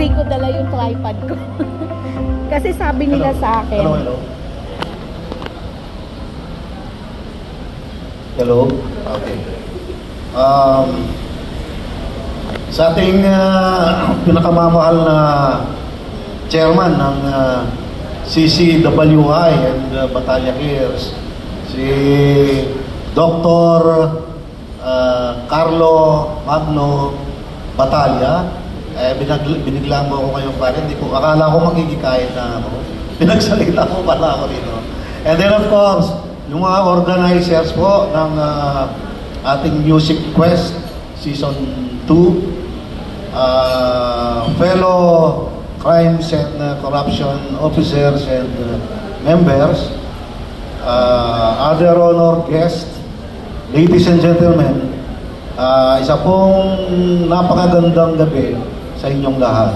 hindi ko dala yung tripod ko. Kasi sabi nila sa akin, Hello, hello. Hello? Okay. Um, sa ating uh, pinakamamahal na chairman ng uh, CCWI and uh, Batalya Cares, si Dr. Uh, Carlo Magno Batalya, eh, binag binigla mo ako ngayong pare, hindi ko, akala ko magigikain na ako. Pinagsalita ko pala ako dito. And then of course, yung mga organizers po ng uh, ating Music Quest Season 2, uh, fellow crimes and uh, corruption officers and uh, members, uh, other honor guests, ladies and gentlemen, uh, isa pong napakagandang gabi sa inyong lahat.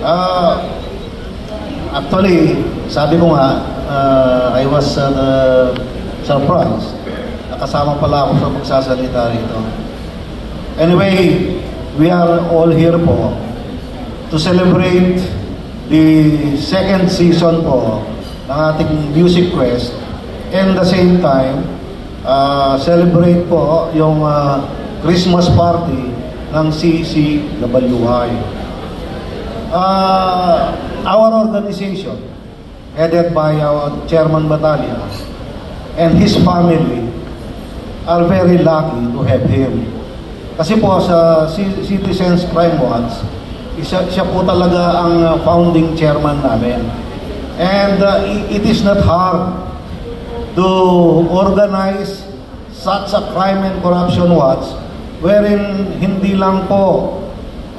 Uh, actually, sabi ko nga, uh, I was uh, surprised. Nakasama pala ako sa magsasalita rito. Anyway, we are all here po to celebrate the second season po ng ating Music Quest and the same time, uh, celebrate po yung uh, Christmas party ng CCWI. Uh, our organization, headed by our Chairman Batalya and his family, are very lucky to have him. Kasi po sa Citizens Crime Watch, isa, siya po talaga ang founding chairman namin. And uh, it is not hard to organize such a crime and corruption watch wherein hindi lang po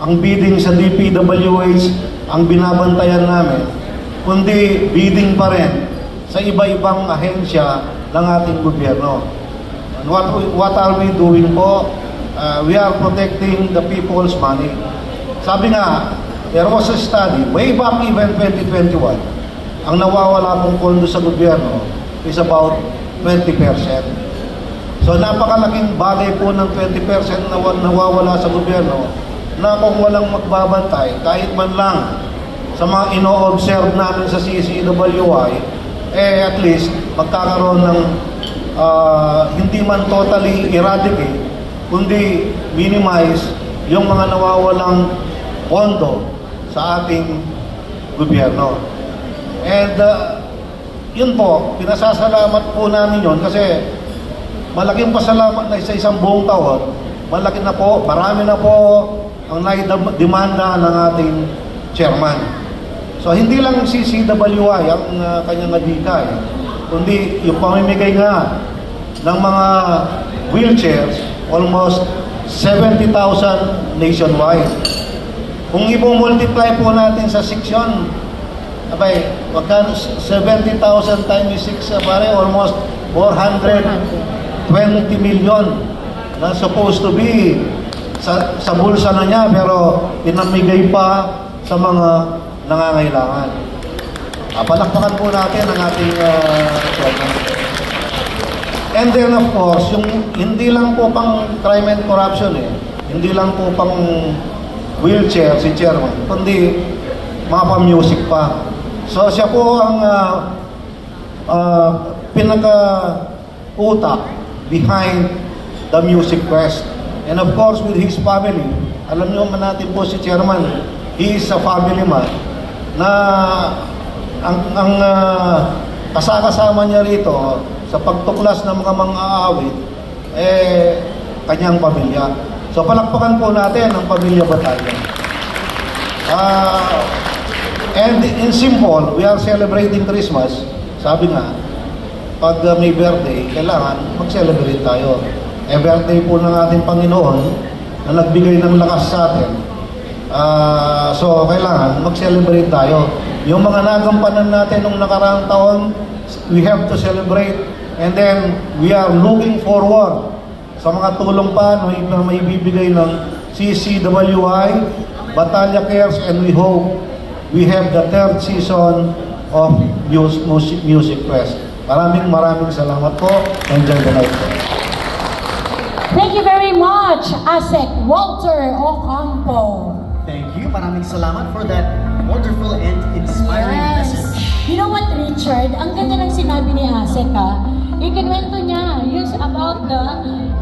ang bidding sa DPWH ang binabantayan namin, kundi bidding pa rin sa iba-ibang ahensya ng ating gobyerno. And what, what are we doing po? Uh, we are protecting the people's money. Sabi nga, there was a study, way back even 2021, ang nawawala pong pondo sa gobyerno is about 20%. So napakalaking bagay po ng 20% na nawawala sa gobyerno na kung walang magbabantay, kahit man lang sa mga ino-observe namin sa CCWI, eh at least magkakaroon ng uh, hindi man totally eradicate, kundi minimize yung mga nawawalang pondo sa ating gobyerno. And uh, yun po, pinasasalamat po namin yun kasi malaking pasalamat na sa isang buong taon, malaki na po, marami na po ang naidemanda ng ating chairman. So hindi lang si CWI ang uh, kanyang nabigay, kundi yung pamimigay nga ng mga wheelchairs, almost 70,000 nationwide. Kung i-multiply po natin sa section, abay, wagkano 70,000 times 6, pare, almost 420 million na supposed to be sa, sa bulsa na niya pero pinamigay pa sa mga nangangailangan. Uh, palakpakan po natin ang ating uh, And then of course, yung hindi lang po pang crime and corruption eh, hindi lang po pang wheelchair si chairman, kundi mga pa-music pa. So siya po ang uh, uh, pinaka-utak behind the music quest. And of course, with his family, alam niyo man natin po si chairman, he is a family man na ang, ang uh, kasakasama niya rito sa pagtuklas ng mga mga aawit, eh, kanyang pamilya. So palakpakan po natin ang pamilya batalyon. Uh, and in simple, we are celebrating Christmas. Sabi nga, pag uh, may birthday, kailangan mag-celebrate tayo. Eh, birthday po ng ating Panginoon na nagbigay ng lakas sa atin. Uh, so, kailangan mag-celebrate tayo. Yung mga nagampanan natin nung nakaraang taon, we have to celebrate. And then, we are looking forward sa mga tulong pa na may bibigay ng CCWI, Batalya Cares, and we hope we have the third season of Music, Quest. Maraming maraming salamat po. Enjoy the night po. Thank you very much, Asek Walter Ocampo. Thank you. Maraming salamat for that wonderful and inspiring message. You know what, Richard? Ang ganda ng sinabi ni Asek, ha? Ikinwento niya, yung about the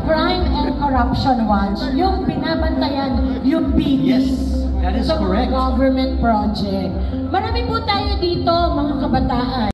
Crime and Corruption Watch, yung binabantayan, yung PD. Yes, that is mga correct. government project. Marami po tayo dito, mga kabataan.